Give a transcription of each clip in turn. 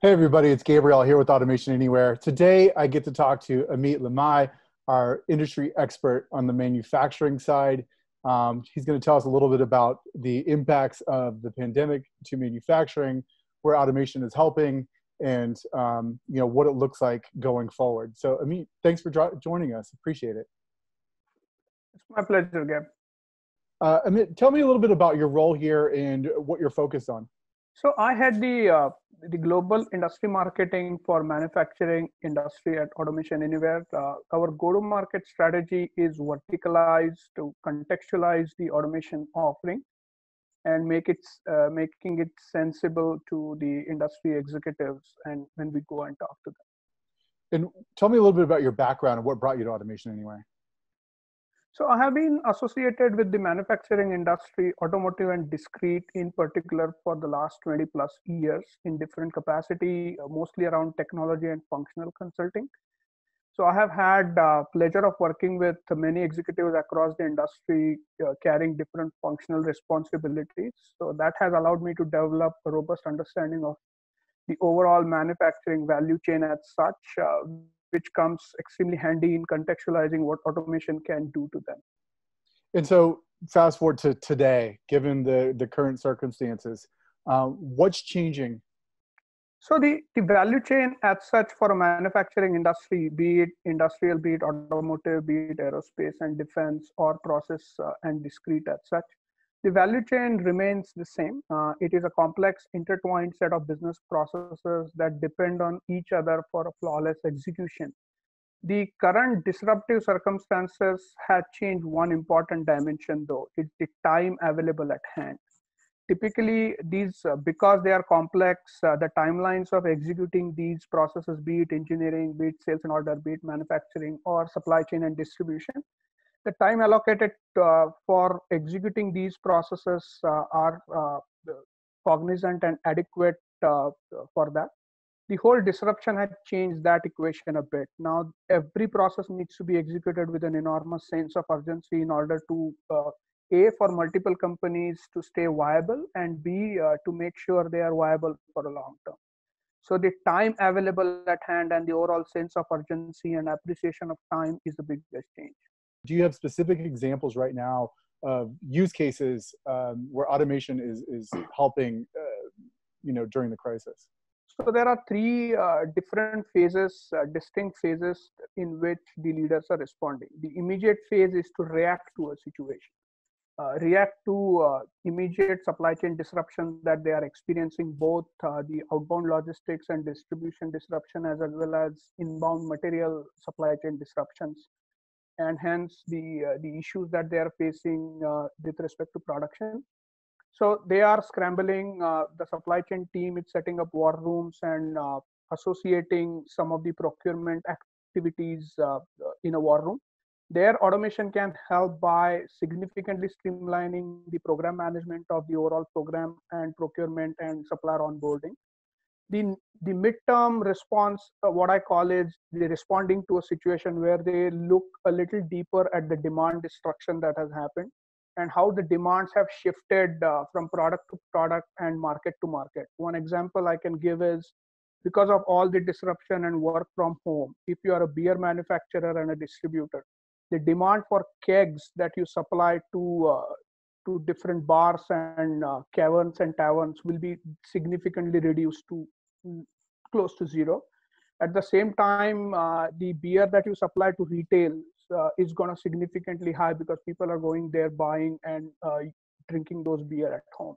Hey, everybody, it's Gabriel here with Automation Anywhere. Today, I get to talk to Amit Limaye, our industry expert on the manufacturing side. Um, he's going to tell us a little bit about the impacts of the pandemic to manufacturing, where automation is helping, and um, you know what it looks like going forward. So, Amit, thanks for joining us. Appreciate it. It's my pleasure, Gab. Uh, Amit, tell me a little bit about your role here and what you're focused on. So I had the uh, the global industry marketing for manufacturing industry at Automation Anywhere. Uh, our go-to-market strategy is verticalized to contextualize the automation offering and make it uh, making it sensible to the industry executives and when we go and talk to them. And tell me a little bit about your background and what brought you to Automation Anywhere. So I have been associated with the manufacturing industry, automotive and discrete in particular for the last 20 plus years in different capacity, uh, mostly around technology and functional consulting. So I have had uh, pleasure of working with many executives across the industry uh, carrying different functional responsibilities. So that has allowed me to develop a robust understanding of the overall manufacturing value chain as such, uh, which comes extremely handy in contextualizing what automation can do to them. And so, fast forward to today, given the, the current circumstances, um, what's changing? So the, the value chain as such for a manufacturing industry, be it industrial, be it automotive, be it aerospace and defense or process uh, and discrete as such, the value chain remains the same. Uh, it is a complex, intertwined set of business processes that depend on each other for a flawless execution. The current disruptive circumstances have changed one important dimension, though it's the time available at hand. Typically, these uh, because they are complex, uh, the timelines of executing these processes, be it engineering, be it sales and order, be it manufacturing, or supply chain and distribution, the time allocated uh, for executing these processes uh, are uh, cognizant and adequate for that the whole disruption had changed that equation a bit. Now, every process needs to be executed with an enormous sense of urgency in order to, uh, A, for multiple companies to stay viable, and B, uh, to make sure they are viable for a long term. So, the time available at hand and the overall sense of urgency and appreciation of time is the biggest change do you have specific examples right now of use cases um, where automation is is helping uh, you know during the crisis? So there are three uh, different phases uh, distinct phases in which the leaders are responding. The immediate phase is to react to a situation uh, react to uh, immediate supply chain disruption that they are experiencing both uh, the outbound logistics and distribution disruption as well as inbound material supply chain disruptions and hence the uh, the issues that they are facing uh, with respect to production. So they are scrambling uh, the supply chain team is setting up war rooms and uh, associating some of the procurement activities uh, in a war room. Their automation can help by significantly streamlining the program management of the overall program and procurement and supplier onboarding the the midterm response uh, what i call is the responding to a situation where they look a little deeper at the demand destruction that has happened and how the demands have shifted uh, from product to product and market to market. One example i can give is because of all the disruption and work from home if you are a beer manufacturer and a distributor the demand for kegs that you supply to uh, to different bars and uh, caverns and taverns will be significantly reduced to close to zero. At the same time, uh, the beer that you supply to retail uh, is going to significantly high because people are going there buying and uh, drinking those beer at home.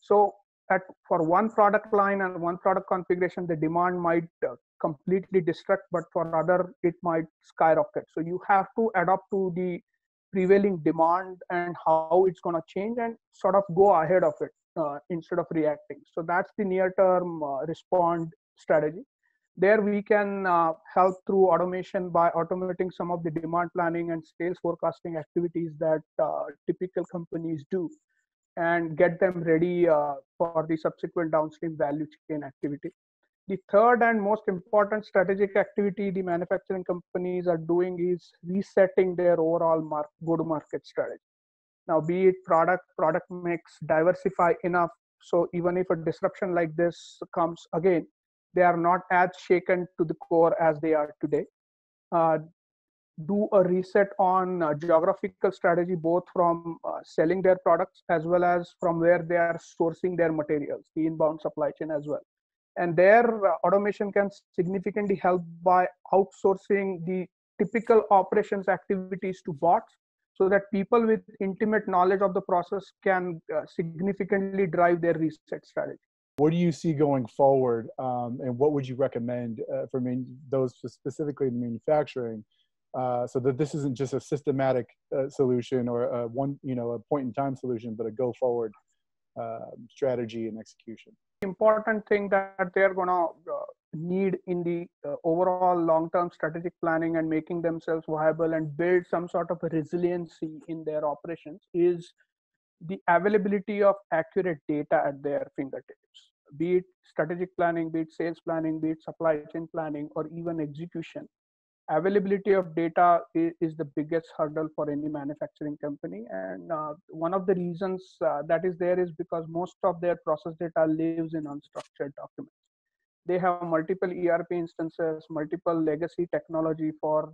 So at, for one product line and one product configuration, the demand might uh, completely destruct, but for other, it might skyrocket. So you have to adapt to the prevailing demand and how it's going to change and sort of go ahead of it uh, instead of reacting. So that's the near term uh, respond strategy. There we can uh, help through automation by automating some of the demand planning and sales forecasting activities that uh, typical companies do and get them ready uh, for the subsequent downstream value chain activity. The third and most important strategic activity the manufacturing companies are doing is resetting their overall go-to-market strategy now be it product product mix diversify enough so even if a disruption like this comes again they are not as shaken to the core as they are today. Uh, do a reset on uh, geographical strategy, both from uh, selling their products as well as from where they are sourcing their materials, the inbound supply chain as well. And their uh, automation can significantly help by outsourcing the typical operations activities to bots so that people with intimate knowledge of the process can uh, significantly drive their reset strategy. What do you see going forward um, and what would you recommend uh, for main, those specifically in manufacturing uh, so that this isn't just a systematic uh, solution or a one you know a point in time solution but a go forward strategy and execution. Important thing that they're going to uh, need in the uh, overall long term strategic planning and making themselves viable and build some sort of resiliency in their operations is the availability of accurate data at their fingertips. Be it strategic planning be it sales planning be it supply chain planning or even execution availability of data is, is the biggest hurdle for any manufacturing company. And uh, one of the reasons uh, that is there is because most of their process data lives in unstructured documents. They have multiple erp instances multiple legacy technology for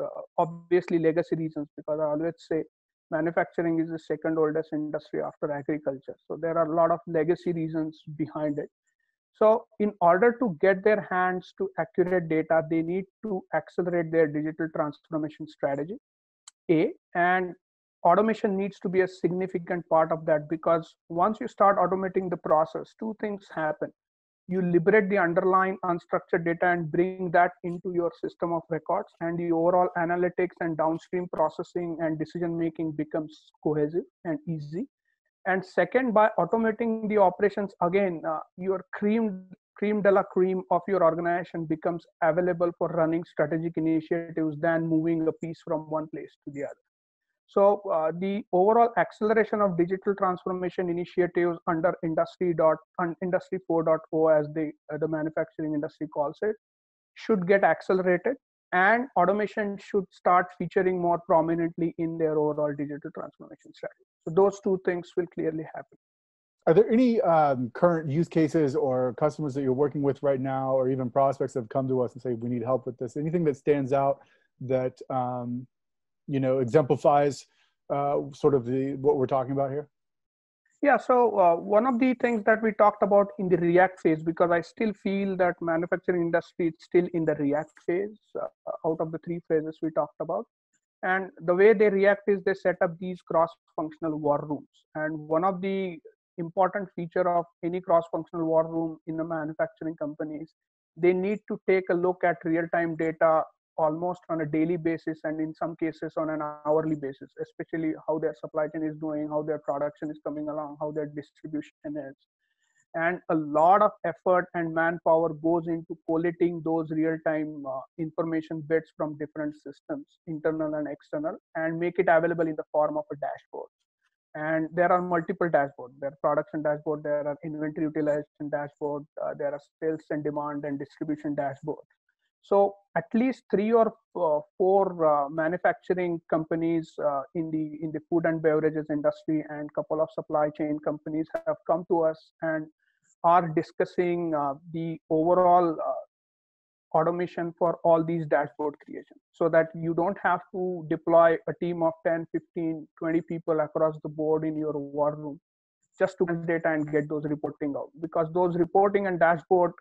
uh, obviously legacy reasons because i always say manufacturing is the second oldest industry after agriculture. So there are a lot of legacy reasons behind it so in order to get their hands to accurate data they need to accelerate their digital transformation strategy a and automation needs to be a significant part of that because once you start automating the process two things happen. You liberate the underlying unstructured data and bring that into your system of records and the overall analytics and downstream processing and decision making becomes cohesive and easy and second by automating the operations again uh, your cream cream de la cream of your organization becomes available for running strategic initiatives than moving a piece from one place to the other. So uh, the overall acceleration of digital transformation initiatives under industry dot industry 4.0 as the uh, the manufacturing industry calls it should get accelerated and automation should start featuring more prominently in their overall digital transformation strategy. So those two things will clearly happen. Are there any um, current use cases or customers that you're working with right now, or even prospects that have come to us and say we need help with this? Anything that stands out that um, you know exemplifies uh, sort of the what we're talking about here? Yeah, so uh, one of the things that we talked about in the React phase, because I still feel that manufacturing industry is still in the React phase uh, out of the three phases we talked about. And the way they react is they set up these cross-functional war rooms. And one of the important feature of any cross-functional war room in the manufacturing companies, they need to take a look at real-time data almost on a daily basis and in some cases on an hourly basis especially how their supply chain is doing how their production is coming along how their distribution is. And a lot of effort and manpower goes into collating those real-time uh, information bits from different systems internal and external and make it available in the form of a dashboard. And there are multiple dashboards. There are production dashboard there are inventory utilization dashboard uh, there are sales and demand and distribution dashboards so at least three or uh, four uh, manufacturing companies uh, in the in the food and beverages industry and couple of supply chain companies have come to us and are discussing uh, the overall uh, automation for all these dashboard creation. So that you don't have to deploy a team of 10 15 20 people across the board in your war room just to get data and get those reporting out. Because those reporting and dashboard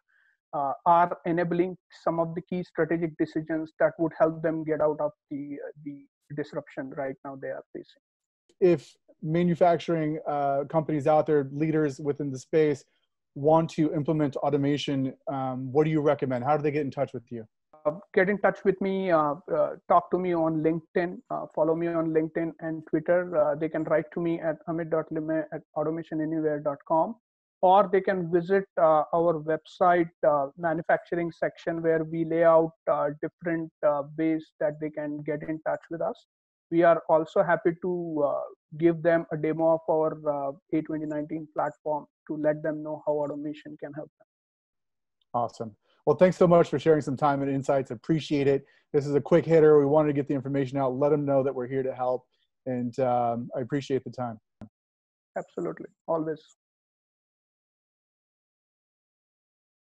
uh, are enabling some of the key strategic decisions that would help them get out of the uh, the disruption right now they are facing. If manufacturing uh, companies out there, leaders within the space, want to implement automation, um, what do you recommend? How do they get in touch with you? Uh, get in touch with me. Uh, uh, talk to me on LinkedIn. follow me on LinkedIn and Twitter. they can write to me at amit.lime at automationanywhere.com or they can visit uh, our website uh, manufacturing section where we lay out uh, different uh, ways that they can get in touch with us. We are also happy to uh, give them a demo of our uh, a2019 platform to let them know how automation can help them. Awesome. Well thanks so much for sharing some time and insights. Appreciate it. This is a quick hitter. We wanted to get the information out let them know that we're here to help and um, i appreciate the time. Absolutely. Always